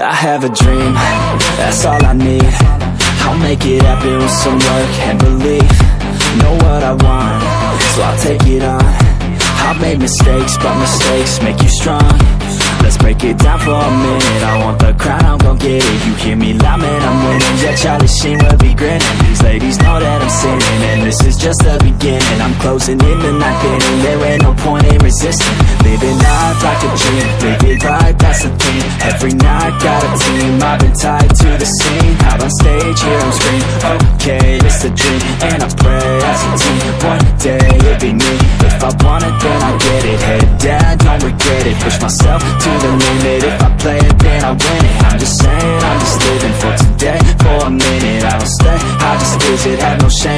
I have a dream, that's all I need. I'll make it happen with some work and belief. Know what I want, so I'll take it on. I've made mistakes, but mistakes make you strong. Let's break it down for a minute. I want the crown, I'm gon' get it. You hear me loud, man, I'm winning. Yeah, Charlie Sheen will be grinning. These ladies know that I'm sinning just the beginning. I'm closing in the night inning There. Ain't no point in resisting. Living life like a dream. Live it right, that's the thing. Every night, got a team. I've been tied to the scene. Out on stage, hear them scream Okay, it's a dream. And I pray as a team One day, it'll be me. If I want it, then I get it. Head down, don't regret it. Push myself to the limit. If I play it, then I win it. I'm just saying, I'm just living for today. For a minute, I don't stay. I just visit, have no shame,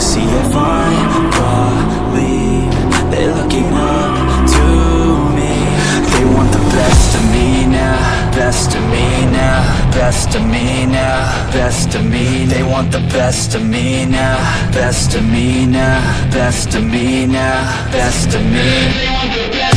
see if I believe. They're looking up to me. They want the best of me now, best of me now, best of me now, best of me. They want the best of me now, best of me now, best of me now, best of me.